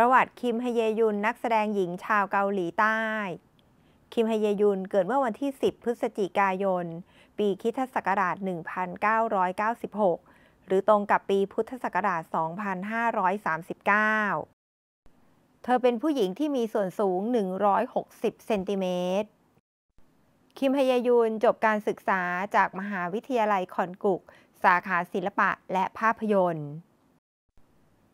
ประวัติคิมฮเยยุนนักแสดงหญิงชาวเกาหลีใต้ คิมฮเยยุนเกิดเมื่อวันที่ 10 พฤศจิกายน ปีคิทศักราช 1996 หรือตรงกับปีพุทธศักราช 2539 เธอเป็นผู้หญิงที่มีส่วนสูง 160 เซนติเมตร คิมฮเยยุนจบการศึกษาจากมหาวิทยาลัยคอนกุก สาขาศิลปะและภาพยนตร์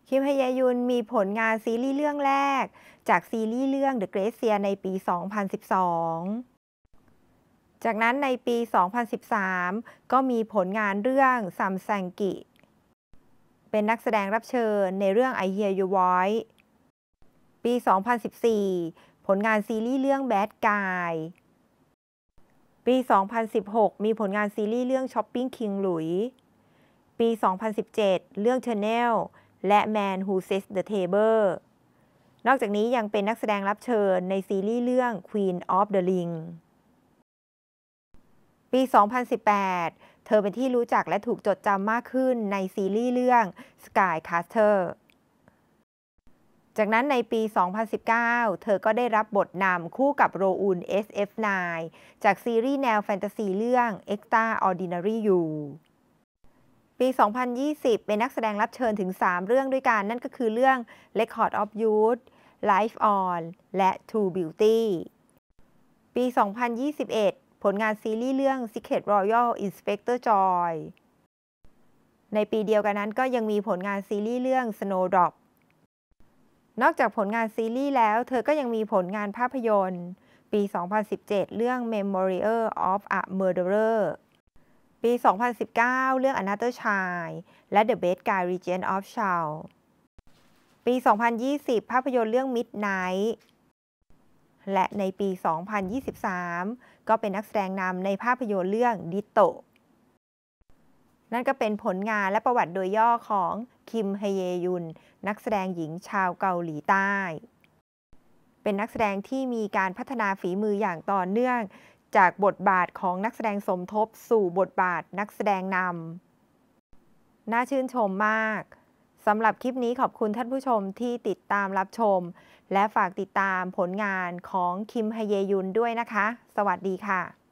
คิมฮยยุนมีผลงานซีรีส์เรื่องแรก จากซีรีส์เรื่อง The Great Seer ในปี 2012 จากนั้นในปี 2013 ก็มีผลงานเรื่องซัมซังกิ เป็นนักแสดงรับเชิญในเรื่อง I Hear Your Voice ปี 2014 ผลงานซีรีส์เรื่อง Bad Guy ปี 2016 มีผลงานซีรีส์เรื่อง Shopping King หลุย ปี 2017 เรื่อง Channel และ Man Who Sets the Table นอกจากนี้ยังเป็นนักแสดงรับเชิญในซีรีส์เรื่อง Queen of the Ring ปี 2018 เธอเป็นที่รู้จักและถูกจดจำมากขึ้นในซีรีส์เรื่อง Sky Caster จากนั้นในปี 2019 เธอก็ได้รับบทนำคู่กับโรอุน SF9 จากซีรีส์แนวแฟนตาซีเรื่อง Extraordinary You ปี 2020 เป็นนักแสดงรับเชิญถึง 3 เรื่องด้วยกัน นั่นก็คือเรื่อง Record of Youth Life On และ True Beauty ปี 2021 ผลงานซีรีส์เรื่อง Secret Royal Inspector Joy ในปีเดียวกันนั้นก็ยังมีผลงานซีรีส์เรื่อง Snowdrop นอกจากผลงานซีรีส์แล้ว เธอก็ยังมีผลงานภาพยนตร์ ปี 2017 เรื่อง Memorial of a Murderer ปี 2019 เรื่อง Another Child และ The Best Guy Regent of Child ปี 2020 ภาพยนตร์เรื่อง Midnight และในปี 2023 ก็เป็นนักแสดงนำในภาพยนตร์เรื่อง Ditto นั่นก็เป็นผลงานและประวัติโดยย่อของคิมฮเยยุน นักแสดงหญิงชาวเกาหลีใต้ เป็นนักแสดงที่มีการพัฒนาฝีมืออย่างต่อเนื่อง จากบทบาทของนักแสดงสมทบสู่บทบาทนักแสดงนำ น่าชื่นชมมากสำหรับคลิปนี้ขอบคุณท่านผู้ชมที่ติดตามรับชม และฝากติดตามผลงานของคิมฮเยยุนด้วยนะคะ สวัสดีค่ะ